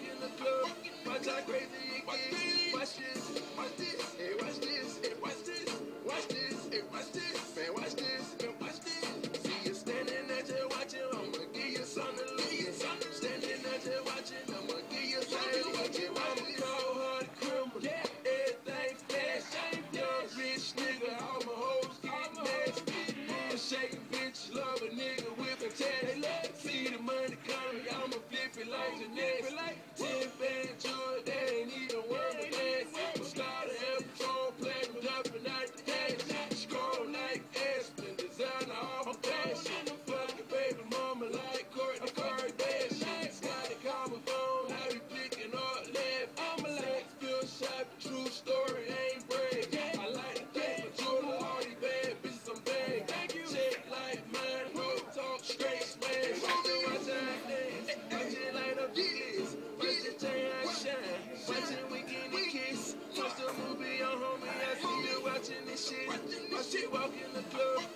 in the club. My time crazy again. Thank you.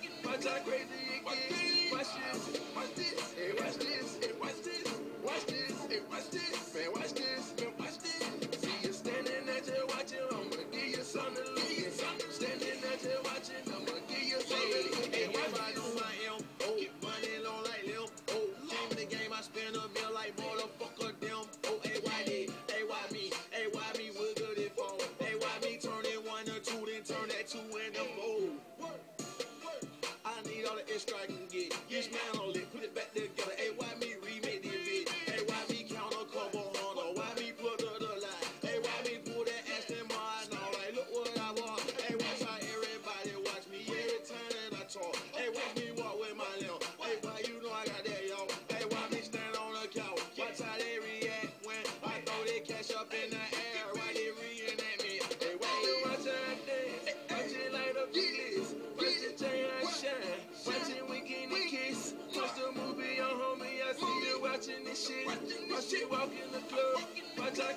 talk in the club, but I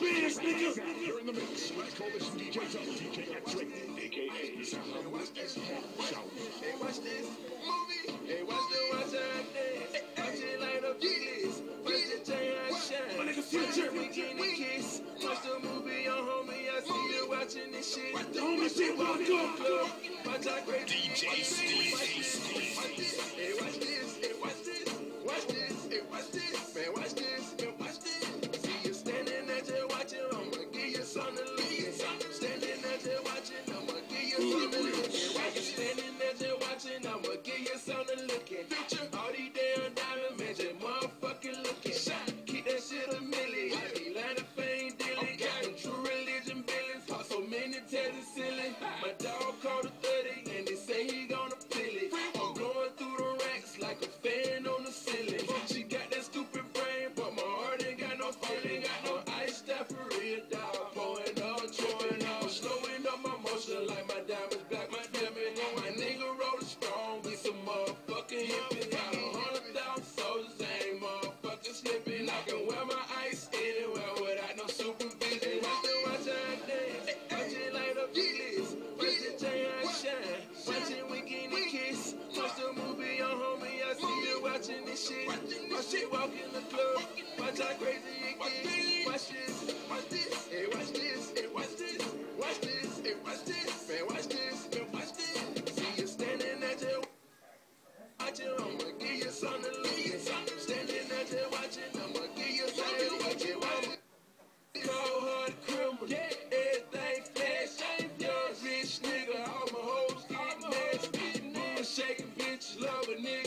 Big Bass, nigga. You're in the mix with Coalition DJs up. DJ X-Ray, a.k.a. Sound. What's this? Shout. Hey, watch this movie. Hey, watch the watch this. Watch it light up, Jesus. Watch the shine. My nigga Future. Bikini Kiss. Watch the movie on Homie. I see you watching this shit. Watch the Homie shit. Watch go. Watch our great DJ Steve. Watch this. Hey, watch this. Hey, watch this. Watch this. Hey, watch this. Man, watch the ceiling. My dog called a 30 and they say he gonna feel it. I'm blowing through the racks like a fan on the ceiling. She got that stupid brain, but my heart ain't got no feeling. Got no ice that for real, dog. Pouring up, showing up, slowing up my motion like my diamonds black. My She walk in the club, watch how crazy it gets. Watch this, watch this, hey, watch this, hey, watch this, watch this, hey, watch this, man, watch this, man, watch this. See you standing at your, watch it, I'ma give you something to leave. Standing at your watching, I'ma give you something to watch it, watch it. Cold hard criminal, yeah, everything flash. Young rich nigga, all my hoes get nasty. Shaking bitch, love a nigga.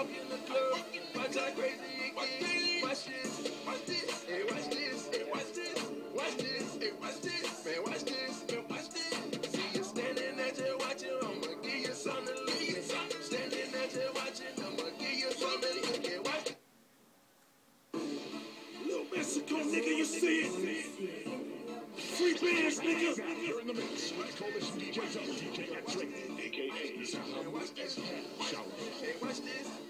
Watch. Watch this, watch this, watch this, watch this, watch this, watch this, man, watch this, man, watch this. Watch this. Watch this. Hey, watch this.